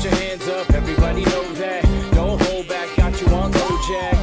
Put your hands up, everybody know that. Don't hold back, got you on low jack.